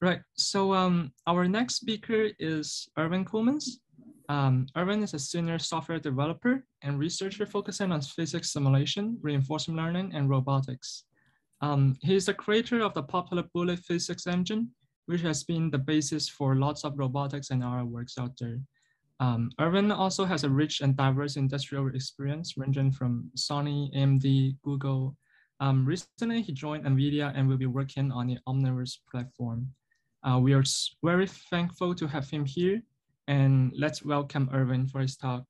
Right. So um, our next speaker is Erwin Coumans. Um, Erwin is a senior software developer and researcher focusing on physics simulation, reinforcement learning, and robotics. Um, he is the creator of the popular Bullet physics engine, which has been the basis for lots of robotics and RL works out there. Um, Erwin also has a rich and diverse industrial experience ranging from Sony, AMD, Google. Um, recently, he joined NVIDIA and will be working on the Omniverse platform. Uh, we are very thankful to have him here and let's welcome Erwin for his talk.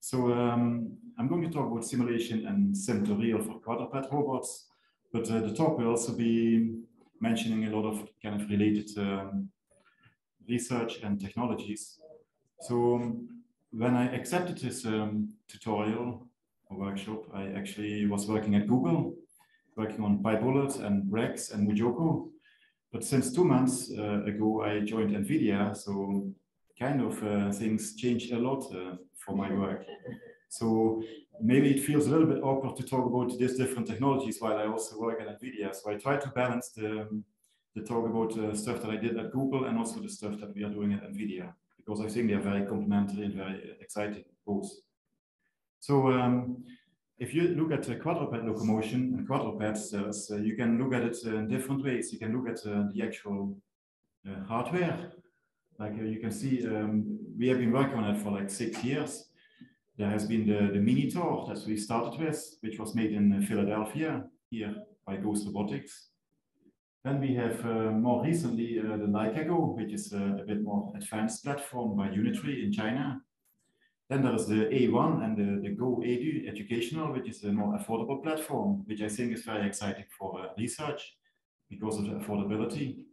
So um, I'm going to talk about simulation and sim real for quadruped robots, but uh, the talk will also be mentioning a lot of kind of related um, research and technologies. So um, when I accepted this um, tutorial or workshop, I actually was working at Google, working on PyBullet and Rex and MuJoCo. But since two months uh, ago, I joined NVIDIA, so kind of uh, things changed a lot uh, for my work. So maybe it feels a little bit awkward to talk about these different technologies while I also work at NVIDIA. So I try to balance the, the talk about uh, stuff that I did at Google and also the stuff that we are doing at NVIDIA, because I think they are very complementary and very exciting both. So um, if you look at uh, quadruped locomotion and quadrupeds, uh, you can look at it uh, in different ways. You can look at uh, the actual uh, hardware. Like uh, you can see, um, we have been working on it for like six years. There has been the, the Minitaur that we started with, which was made in Philadelphia here by Ghost Robotics. Then we have more recently the Laikago, which is a bit more advanced platform by Unitree in China. Then there is the A1 and the, the Go Edu Educational, which is a more affordable platform, which I think is very exciting for uh, research because of the affordability.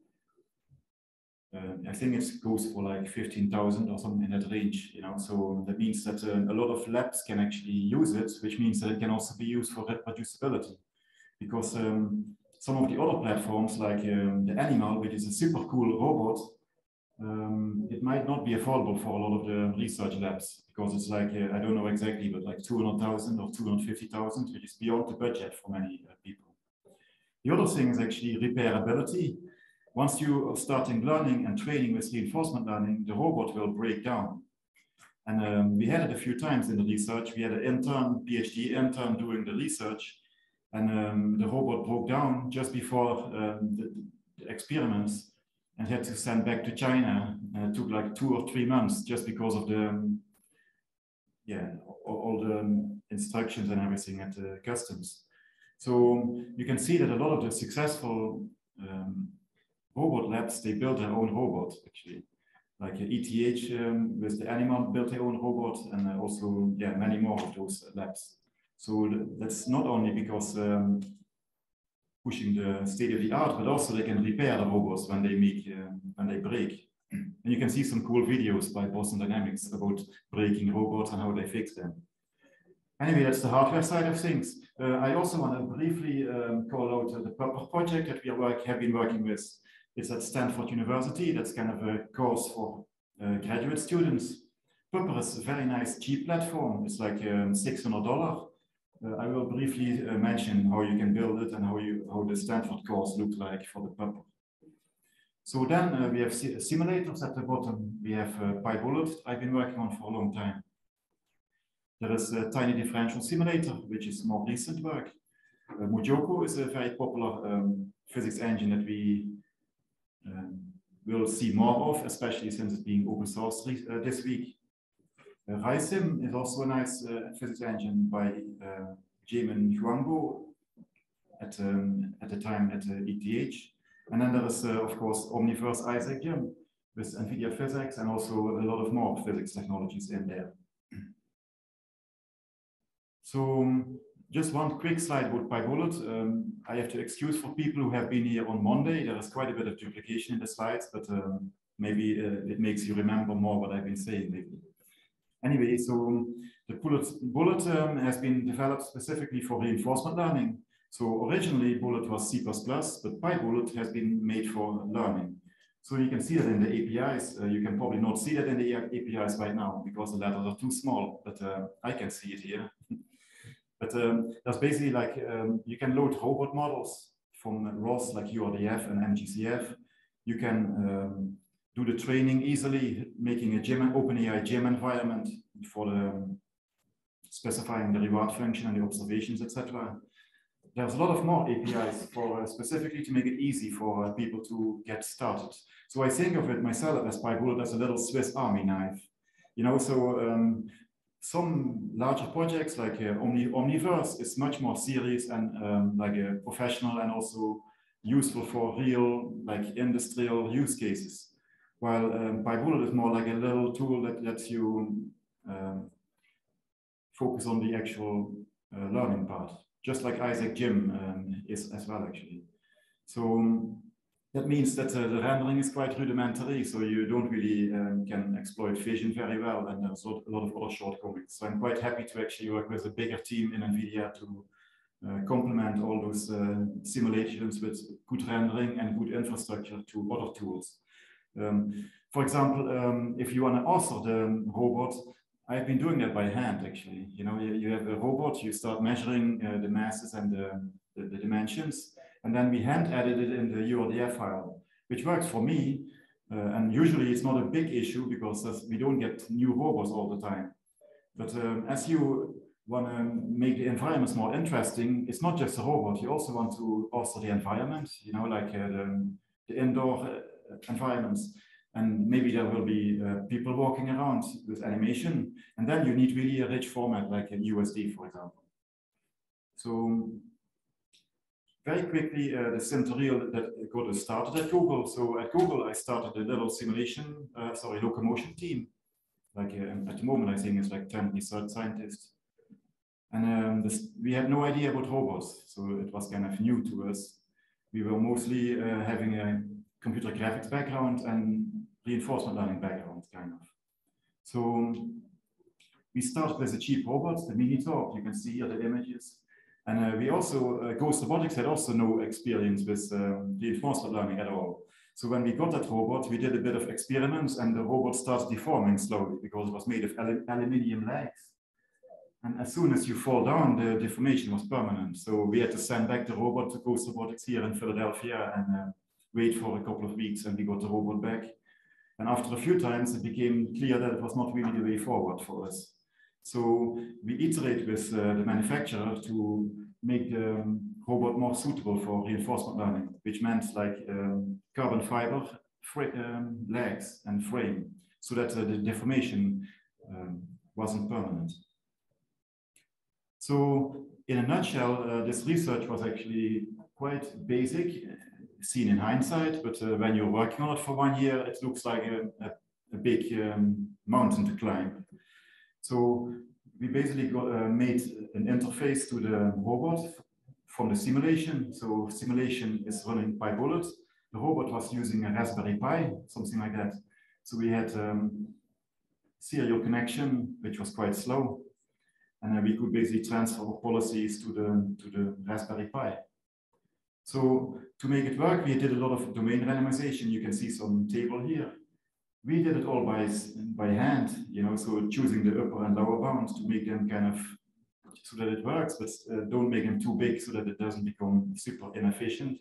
Uh, I think it goes for like 15,000 or something in that range, you know, so that means that uh, a lot of labs can actually use it, which means that it can also be used for reproducibility. Because um, some of the other platforms like um, the ANYmal, which is a super cool robot, um, it might not be affordable for a lot of the research labs because it's like, uh, I don't know exactly, but like 200,000 or 250,000, which is beyond the budget for many uh, people. The other thing is actually repairability. Once you are starting learning and training with reinforcement learning, the robot will break down. And um, we had it a few times in the research. We had an intern, PhD intern doing the research, and um, the robot broke down just before um, the, the experiments and had to send back to China. And it took like two or three months just because of the, um, yeah, all, the um, instructions and everything at the customs. So you can see that a lot of the successful um, robot labs, they build their own robot actually. Like ETH um, with the ANYmal built their own robot and uh, also yeah many more of those labs. So that's not only because um, pushing the state of the art, but also they can repair the robots when they make uh, when they break. And you can see some cool videos by Boston Dynamics about breaking robots and how they fix them. Anyway, that's the hardware side of things. Uh, I also want to briefly um, call out uh, the project that we work, have been working with. It's at Stanford University. That's kind of a course for uh, graduate students. PUPPER is a very nice cheap platform. It's like um, $600 uh, I will briefly uh, mention how you can build it and how you how the Stanford course looked like for the PUPPER. So then uh, we have simulators at the bottom. We have uh, PyBullet I've been working on for a long time. There is a tiny differential simulator, which is more recent work. Uh, MuJoCo is a very popular um, physics engine that we um, will see more of, especially since it's being open source uh, this week. RaiSim is also a nice uh, physics engine by uh, Jemin Hwangbo at, um, at the time at ETH. And then there is, uh, of course, Omniverse Isaac Gym with NVIDIA PhysX and also a lot of more physics technologies in there. So um, just one quick slide about PyBullet. Um, I have to excuse for people who have been here on Monday. There is quite a bit of duplication in the slides, but um, maybe uh, it makes you remember more what I've been saying lately. Anyway, so the bullet, bullet um, has been developed specifically for reinforcement learning. So originally Bullet was C++, but PyBullet has been made for learning. So you can see that in the APIs. Uh, you can probably not see that in the APIs right now because the letters are too small, but uh, I can see it here. but um, that's basically like um, you can load robot models from ROS like URDF and MJCF. You can um, do the training easily, making a gym, OpenAI gym environment for the um, specifying the reward function and the observations, etc. There's a lot of more APIs for uh, specifically to make it easy for uh, people to get started. So I think of it myself as by PyBullet as a little Swiss Army knife. You know, so um, some larger projects like uh, Omni Omniverse is much more serious and um, like a professional and also useful for real like industrial use cases. While um, PyBullet is more like a little tool that lets you um, focus on the actual uh, learning part, just like Isaac Gym um, is as well actually. So um, that means that uh, the rendering is quite rudimentary, so you don't really um, can exploit vision very well, and there's a lot of other shortcomings. So I'm quite happy to actually work with a bigger team in NVIDIA to uh, complement all those uh, simulations with good rendering and good infrastructure to other tools. Um, for example, um, if you want to author the robot, I've been doing that by hand actually. You know, you, you have a robot, you start measuring uh, the masses and the, the, the dimensions, and then we hand edit it in the URDF file, which works for me. Uh, and usually it's not a big issue because we don't get new robots all the time. But um, as you want to make the environments more interesting, it's not just a robot. You also want to alter the environment, you know, like uh, the, the, indoor uh, environments. And maybe there will be uh, people walking around with animation. And then you need really a rich format like a USD, for example. So very quickly, uh, the Sim2Real that got started at Google. So at Google, I started a little simulation, uh, sorry, locomotion team. Like uh, at the moment, I think it's like 10 research scientists. And um, this, we had no idea about robots, so it was kind of new to us. We were mostly uh, having a computer graphics background and reinforcement learning background, kind of. So we started with a cheap robot, the Minitaur. You can see here the images. And uh, we also, uh, Ghost Robotics had also no experience with um, reinforcement learning at all. So when we got that robot, we did a bit of experiments and the robot started deforming slowly because it was made of aluminium legs. And as soon as you fall down, the deformation was permanent. So we had to send back the robot to Ghost Robotics here in Philadelphia and uh, wait for a couple of weeks and we got the robot back. And after a few times, it became clear that it was not really the way forward for us. So we iterate with uh, the manufacturer to make the um, robot more suitable for reinforcement learning, which meant like um, carbon fiber um, legs and frame, so that uh, the deformation um, wasn't permanent. So in a nutshell, uh, this research was actually quite basic, seen in hindsight, but uh, when you're working on it for one year, it looks like a, a, a big um, mountain to climb. So we basically got, uh, made an interface to the robot from the simulation. So simulation is running PyBullet. The robot was using a Raspberry Pi, something like that. So we had um, serial connection, which was quite slow. And then we could basically transfer policies to the, to the Raspberry Pi. So to make it work, we did a lot of domain randomization. You can see some table here we did it all by by hand, you know, so choosing the upper and lower bounds to make them kind of so that it works, but uh, don't make them too big so that it doesn't become super inefficient.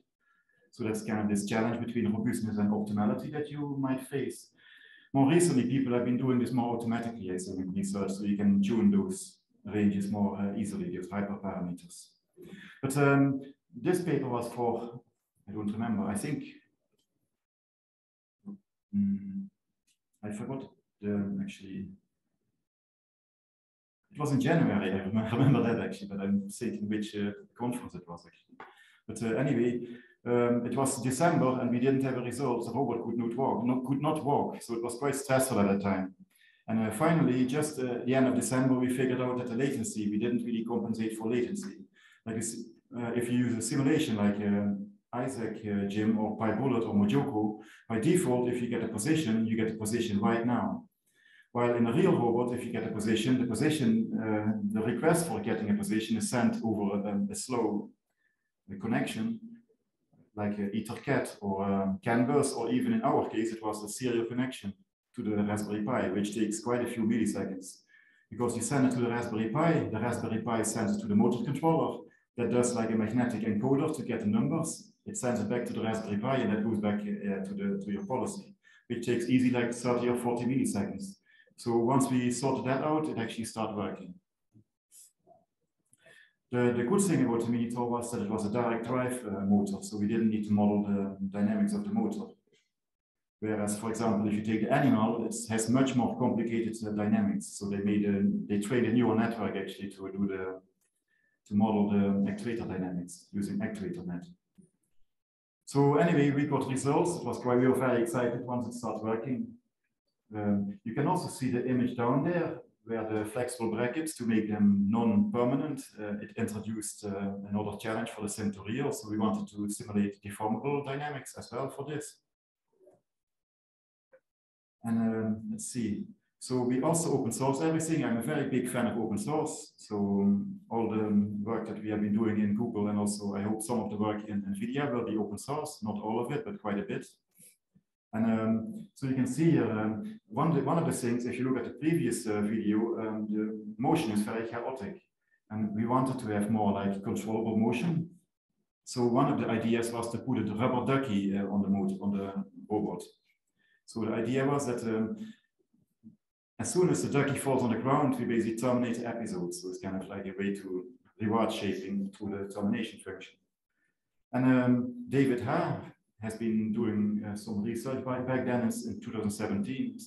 So that's kind of this challenge between robustness and optimality that you might face. More recently, people have been doing this more automatically, I think, in research, so you can tune those ranges more uh, easily, those hyperparameters. But um, this paper was for, I don't remember, I think, um, I forgot the actually. It was in January. I remember that actually, but I'm thinking which uh, conference it was actually. But uh, anyway, um, it was December and we didn't have a result. The robot could not walk, not, could not walk. So it was quite stressful at that time. And uh, finally, just uh, the end of December, we figured out that the latency, we didn't really compensate for latency. Like uh, if you use a simulation like uh, Isaac uh, Gym or PyBullet or MuJoCo, by default, if you get a position, you get a position right now. While in a real robot, if you get a position, the position, uh, the request for getting a position is sent over a, a slow connection, like EtherCAT or um, CAN bus, or even in our case, it was a serial connection to the Raspberry Pi, which takes quite a few milliseconds. Because you send it to the Raspberry Pi, the Raspberry Pi sends it to the motor controller that does like a magnetic encoder to get the numbers it sends it back to the Raspberry Pi and that goes back uh, to the to your policy, which takes easy like 30 or 40 milliseconds. So once we sorted that out, it actually started working. The, the good thing about the Minitaur was that it was a direct drive uh, motor, so we didn't need to model the dynamics of the motor. Whereas, for example, if you take the ANYmal, it has much more complicated uh, dynamics. So they made a, they trained a neural network actually to do the to model the actuator dynamics using ActuatorNet. So anyway, we got results. It was quite, we were very excited once it started working. Um, you can also see the image down there where the flexible brackets to make them non-permanent. Uh, it introduced uh, another challenge for the Centaurio. So we wanted to simulate deformable dynamics as well for this. And um, let's see. So we also open source everything. I'm a very big fan of open source. So um, all the work that we have been doing in Google and also I hope some of the work in NVIDIA will be open source, not all of it, but quite a bit. And um, so you can see here, um, one, one of the things, if you look at the previous uh, video, um, the motion is very chaotic. And we wanted to have more like controllable motion. So one of the ideas was to put a rubber ducky uh, on the on the robot. So the idea was that um, as soon as the ducky falls on the ground, we basically terminate the episode. So it's kind of like a way to reward shaping through the termination function. And um, David Ha has been doing uh, some research by, back then in 2017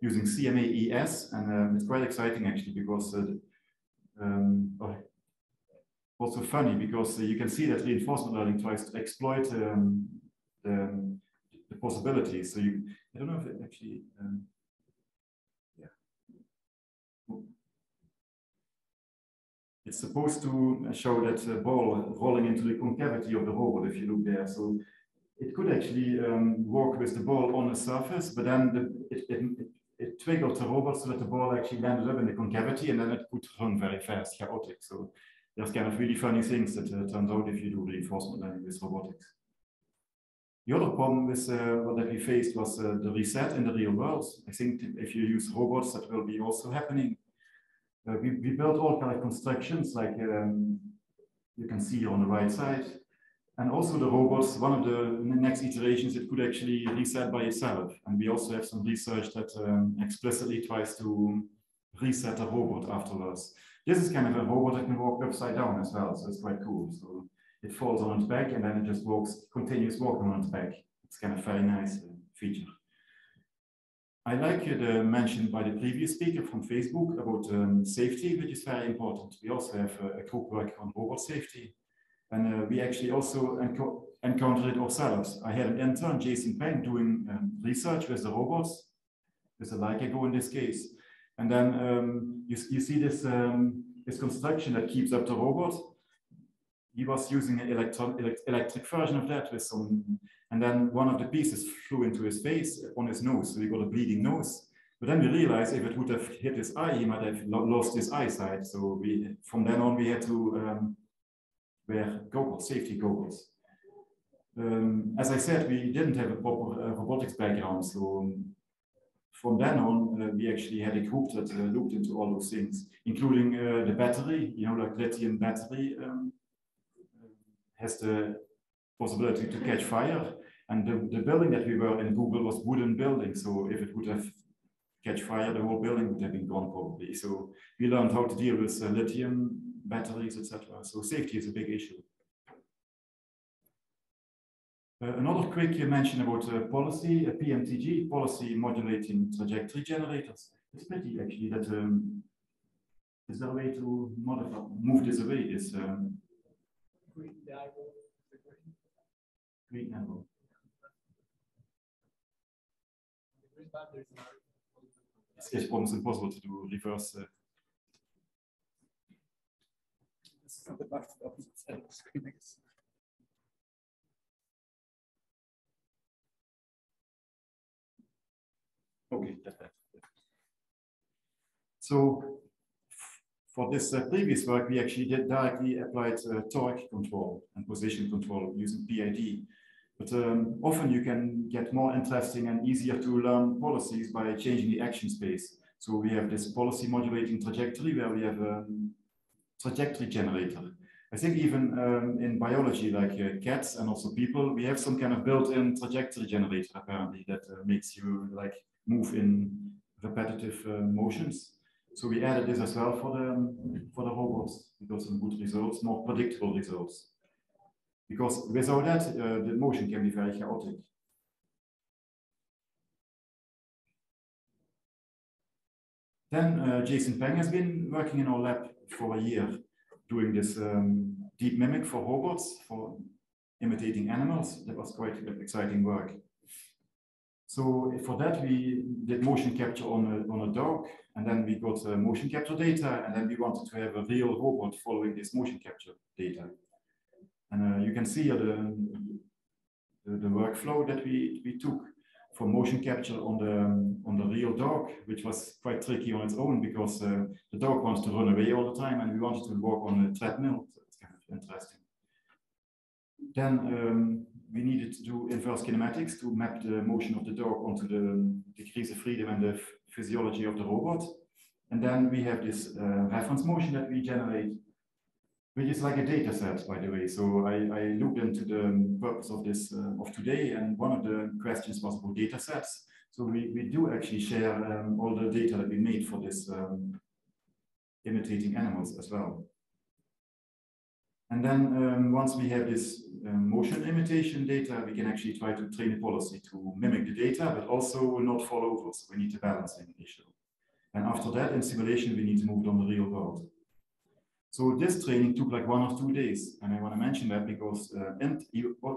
using CMAES. And um, it's quite exciting actually because uh, um, oh, also funny because uh, you can see that reinforcement learning tries to exploit um, the, the possibilities. So you I don't know if it actually, um, yeah. It's supposed to show that uh, ball rolling into the concavity of the robot if you look there. So it could actually um, work with the ball on the surface, but then the, it, it, it, it triggered the robot so that the ball actually landed up in the concavity and then it could run very fast, chaotic. So there's kind of really funny things that uh, turns out if you do reinforcement learning with robotics. The other problem with uh, that we faced was uh, the reset in the real world. I think if you use robots, that will be also happening. Uh, we, we built all kind of constructions like um, you can see on the right side. And also the robots, one of the next iterations, it could actually reset by itself. And we also have some research that um, explicitly tries to reset a robot afterwards. This is kind of a robot that can walk upside down as well, so it's quite cool. So it falls on its back and then it just walks, continues walking on its back. It's kind of very nice uh, feature. I like the mention by the previous speaker from Facebook about um, safety, which is very important. We also have a, a group working on robot safety. And uh, we actually also enco encountered it ourselves. I had an intern, Jason Peng, doing um, research with the robots, with the LICA in this case. And then um, you, you see this, um, this construction that keeps up the robot he was using an electron, electric version of that with some, and then one of the pieces flew into his face on his nose, so he got a bleeding nose. But then we realized if it would have hit his eye, he might have lost his eyesight. So we, from then on, we had to um, wear goggles, safety goggles. Um, as I said, we didn't have a proper uh, robotics background, so um, from then on, uh, we actually had a group that uh, looked into all those things, including uh, the battery, you know, like lithium battery um, has the possibility to catch fire. And the, the building that we were in Google was wooden building. So if it would have catch fire, the whole building would have been gone probably. So we learned how to deal with uh, lithium batteries, etc. So safety is a big issue. Uh, another quick mention about uh, policy, a PMTG, policy modulating trajectory generators. It's pretty actually that um, is there a way to modify, move this away, this um, green diagonal. Green. It's almost impossible to do reverse. Uh, this is not the side of the screen, I guess. Okay, that's that. So for this uh, previous work, we actually did directly applied uh, torque control and position control using PID. But um, often you can get more interesting and easier to learn policies by changing the action space. So we have this policy modulating trajectory where we have a trajectory generator. I think even um, in biology, like uh, cats and also people, we have some kind of built-in trajectory generator apparently that uh, makes you like move in repetitive uh, motions. So we added this as well for the for the robots because some good results, more predictable results. Because without that, uh, the motion can be very chaotic. Then uh, Jason Peng has been working in our lab for a year doing this um, deep mimic for robots, for imitating animals. That was quite exciting work. So for that, we did motion capture on a, on a dog, and then we got uh, motion capture data, and then we wanted to have a real robot following this motion capture data. And uh, you can see the, the, the, workflow that we, we took for motion capture on the on the real dog, which was quite tricky on its own because uh, the dog wants to run away all the time, and we wanted to walk on a treadmill. So it's kind of interesting. Then um, we needed to do inverse kinematics to map the motion of the dog onto the degrees of freedom and the physiology of the robot. And then we have this uh, reference motion that we generate which is like a data set, by the way. So I, I looked into the purpose of this uh, of today, and one of the questions was about data sets. So we, we do actually share um, all the data that we made for this um, imitating animals as well. And then um, once we have this um, motion imitation data, we can actually try to train a policy to mimic the data, but also not fall over. So we need a balancing issue. And after that, in simulation, we need to move it on the real world. So this training took like one or two days. And I want to mention that because uh,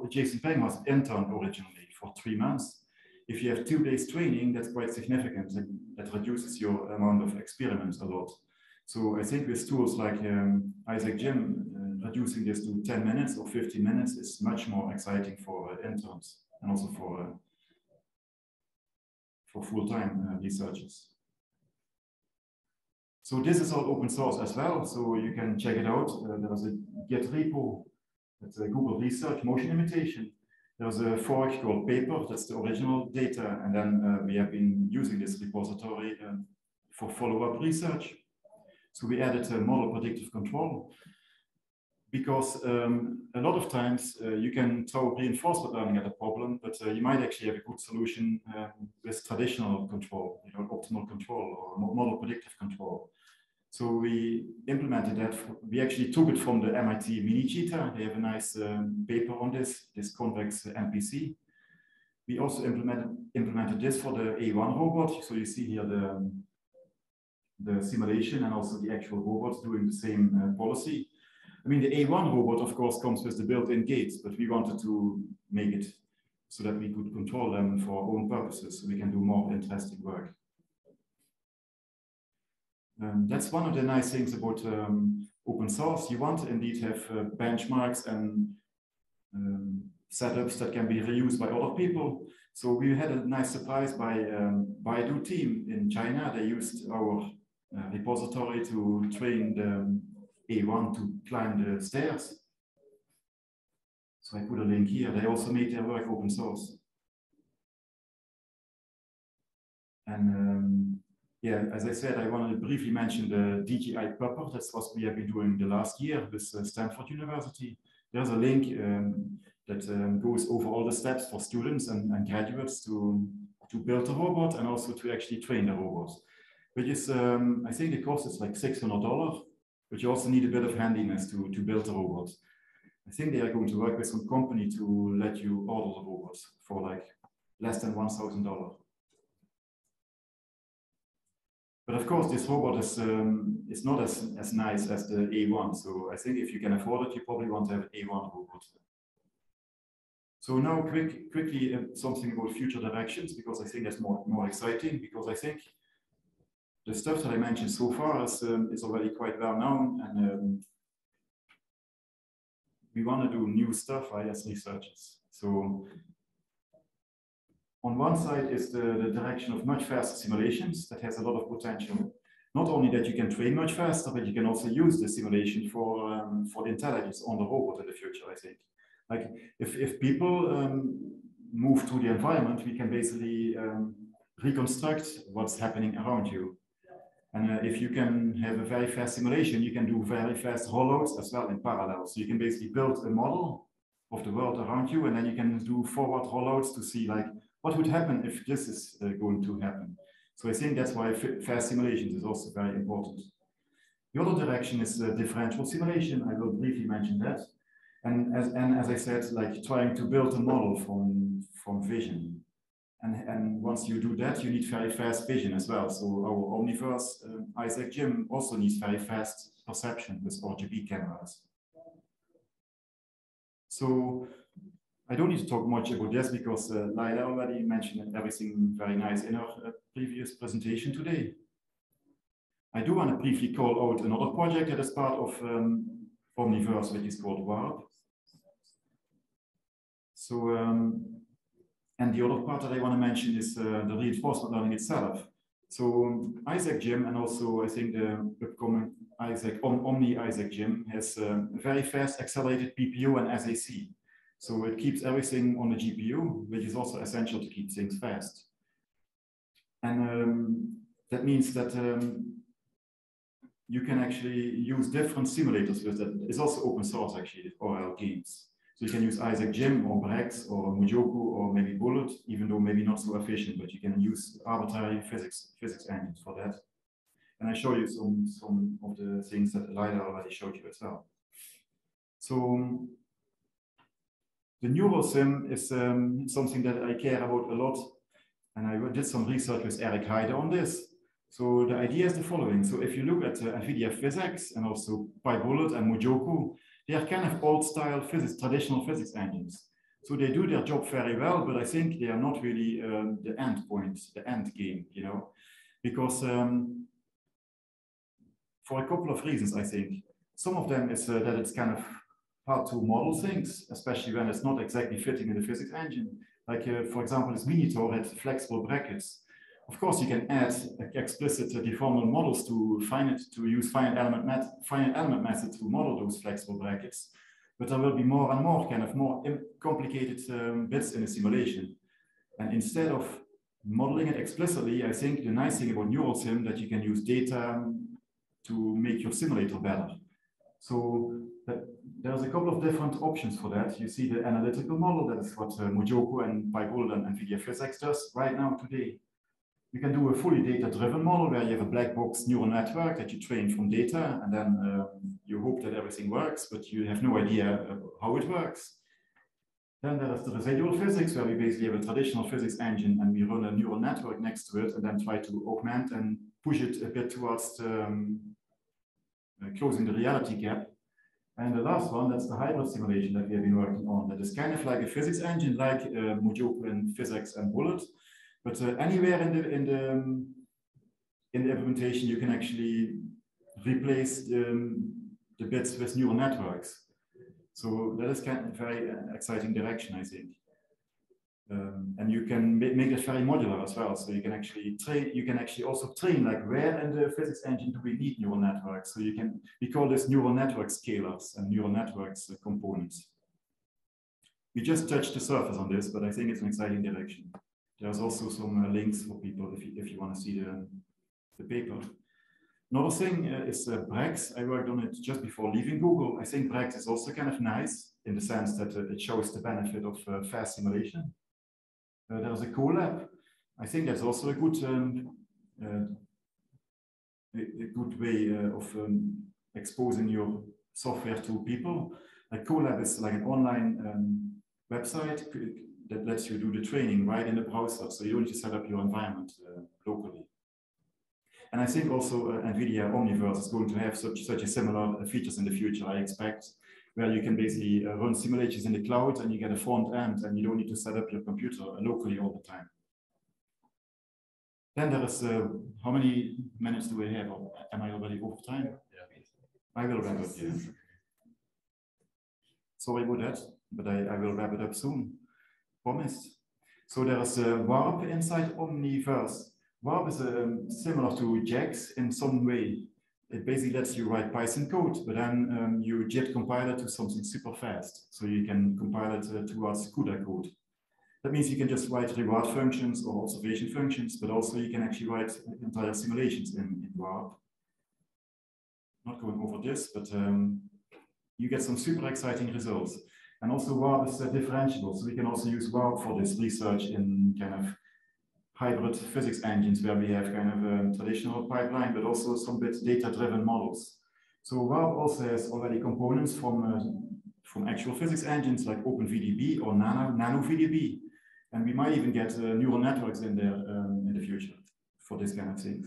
Jason Peng was intern originally for three months. If you have two days training, that's quite significant. That reduces your amount of experiments a lot. So I think with tools like um, Isaac Gym, uh, reducing this to 10 minutes or 15 minutes is much more exciting for uh, interns and also for, uh, for full-time uh, researchers. So this is all open source as well, so you can check it out. Uh, there was a Git repo, that's a Google Research motion imitation. There's a fork called paper, that's the original data, and then uh, we have been using this repository uh, for follow-up research. So we added a model predictive control because um, a lot of times uh, you can throw reinforcement learning at a problem, but uh, you might actually have a good solution um, with traditional control, you know, optimal control or model predictive control. So we implemented that. We actually took it from the MIT Mini Cheetah. They have a nice um, paper on this, this convex MPC. We also implemented, implemented this for the A1 robot. So you see here the, the simulation and also the actual robots doing the same uh, policy. I mean, the A1 robot, of course, comes with the built-in gaits, but we wanted to make it so that we could control them for our own purposes, so we can do more interesting work. Um, that's one of the nice things about um, open source. You want to indeed have uh, benchmarks and um, setups that can be reused by other people. So we had a nice surprise by um, Baidu team in China. They used our uh, repository to train the A1 to climb the stairs. So I put a link here. They also made their work open source. And um, yeah, as I said, I wanted to briefly mention the DJI Pupper. That's what we have been doing the last year with uh, Stanford University. There's a link um, that um, goes over all the steps for students and, and, graduates to, to build a robot and also to actually train the robot. Which is, um, I think the cost is like $600, but you also need a bit of handiness to, to build a robot. I think they are going to work with some company to let you order the robot for like less than $1,000. But of course, this robot is um, is not as, as nice as the A1. So I think if you can afford it, you probably want to have an A1 robot. So now quick, quickly uh, something about future directions, because I think that's more, more exciting, because I think the stuff that I mentioned so far is, um, is already quite well known, and um, we want to do new stuff as researchers. So on one side is the, the direction of much faster simulations that has a lot of potential. Not only that you can train much faster, but you can also use the simulation for, um, for the intelligence on the robot in the future, I think. Like if, if people um, move to the environment, we can basically um, reconstruct what's happening around you. And uh, if you can have a very fast simulation, you can do very fast rollouts as well in parallel. So you can basically build a model of the world around you, and then you can do forward rollouts to see like what would happen if this is uh, going to happen. So I think that's why fast simulations is also very important. The other direction is uh, differential simulation. I will briefly mention that. And as, and as I said, like trying to build a model from, from vision. And, and once you do that, you need very fast vision as well. So our Omniverse uh, Isaac Gym also needs very fast perception with RGB cameras. So I don't need to talk much about this because uh, Laila already mentioned everything very nice in her uh, previous presentation today. I do want to briefly call out another project that is part of um, Omniverse, which is called WARP. So, um, and the other part that I want to mention is uh, the reinforcement learning itself. So um, Isaac Gym and also I think the upcoming Isaac Omni Isaac Gym has um, very fast accelerated PPO and SAC. So it keeps everything on the GPU, which is also essential to keep things fast. And um, that means that um, you can actually use different simulators with that. It's also open source actually, ORL games. So you can use Isaac Gym or Brax or MuJoCo or maybe Bullet, even though maybe not so efficient, but you can use arbitrary physics physics engines for that. And I show you some, some of the things that Lida already showed you as well. So the neural sim is um, something that I care about a lot. And I did some research with Eric Heiden on this. So the idea is the following. So if you look at uh, NVIDIA PhysX and also PyBullet and MuJoCo, they are kind of old style physics, traditional physics engines. So they do their job very well, but I think they are not really um, the end point, the end game, you know, because um, for a couple of reasons, I think. Some of them is uh, that it's kind of hard to model things, especially when it's not exactly fitting in the physics engine. Like, uh, for example, this Minitaur had flexible brackets. Of course, you can add explicit deformable models to find it, to use finite element, met finite element method to model those flexible brackets. But there will be more and more kind of more complicated um, bits in the simulation. And instead of modeling it explicitly, I think the nice thing about neural sim that you can use data to make your simulator better. So there's a couple of different options for that. You see the analytical model, that is what uh, MuJoCo and PyBullet and NVIDIA PhysX does right now today. You can do a fully data-driven model where you have a black box neural network that you train from data, and then uh, you hope that everything works, but you have no idea uh, how it works. Then there is the residual physics, where we basically have a traditional physics engine and we run a neural network next to it and then try to augment and push it a bit towards um, uh, closing the reality gap. And the last one, that's the hybrid simulation that we have been working on. That is kind of like a physics engine, like uh, MuJoCo and PhysX and Bullet, but uh, anywhere in the in the um, in the implementation, you can actually replace the, um, the bits with neural networks. So that is kind of very uh, exciting direction, I think. Um, and you can make, make it very modular as well. So you can actually train, you can actually also train like where in the physics engine do we need neural networks? So you can, we call this neural network scalars and neural networks uh, components. We just touched the surface on this, but I think it's an exciting direction. There's also some uh, links for people if you, if you want to see the, the paper. Another thing uh, is uh, Brax. I worked on it just before leaving Google. I think Brax is also kind of nice in the sense that uh, it shows the benefit of uh, fast simulation. Uh, there's a Colab. I think that's also a good um, uh, a, a, good way of um, exposing your software to people. A Colab is like an online um, website that lets you do the training right in the browser. So you don't need to set up your environment uh, locally. And I think also uh, NVIDIA Omniverse is going to have such, such a similar uh, features in the future, I expect, where you can basically uh, run simulations in the cloud and you get a front end and you don't need to set up your computer locally all the time. Then there is, uh, how many minutes do we have? Or am I already over time? Yeah. I will wrap up, yeah. Sorry about that, but I, I will wrap it up soon promised. So there is a warp inside Omniverse. Warp is um, similar to JAX in some way. It basically lets you write Python code, but then um, you JIT compile it to something super fast. So you can compile it uh, towards CUDA code. That means you can just write reward functions or observation functions, but also you can actually write entire simulations in, in Warp. Not going over this, but um, you get some super exciting results. And also Warp is differentiable, so we can also use Warp for this research in kind of hybrid physics engines where we have kind of a traditional pipeline, but also some bit data-driven models. So Warp also has already components from, uh, from actual physics engines like OpenVDB or Nano, NanoVDB. And we might even get uh, neural networks in there um, in the future for this kind of things.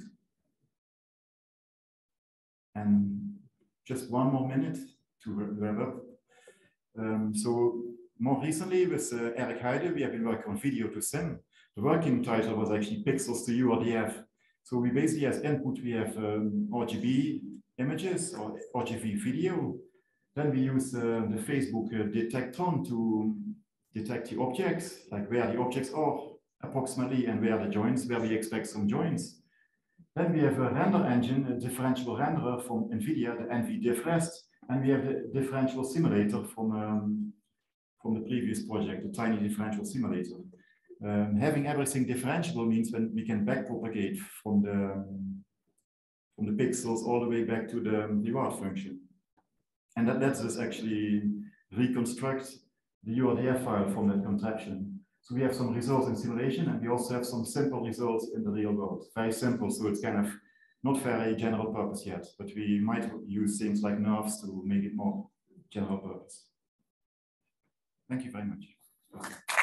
And just one more minute to wrap up. Um, so more recently with uh, Eric Heiden, we have been working on video to sim. The working title was actually Pixels to URDF. So we basically as input, we have um, RGB images or RGB video. Then we use uh, the Facebook uh, detectron to detect the objects, like where the objects are approximately and where the joints, where we expect some joints. Then we have a render engine, a differential renderer from NVIDIA, the nvdiffrast, and we have the differential simulator from, um, from the previous project, the tiny differential simulator. Um, having everything differentiable means when we can backpropagate from the um, from the pixels all the way back to the reward function. And that lets us actually reconstruct the URDF file from that contraption. So we have some results in simulation and we also have some simple results in the real world. Very simple, so it's kind of not very general purpose yet, but we might use things like NeRFs to make it more general purpose. Thank you very much.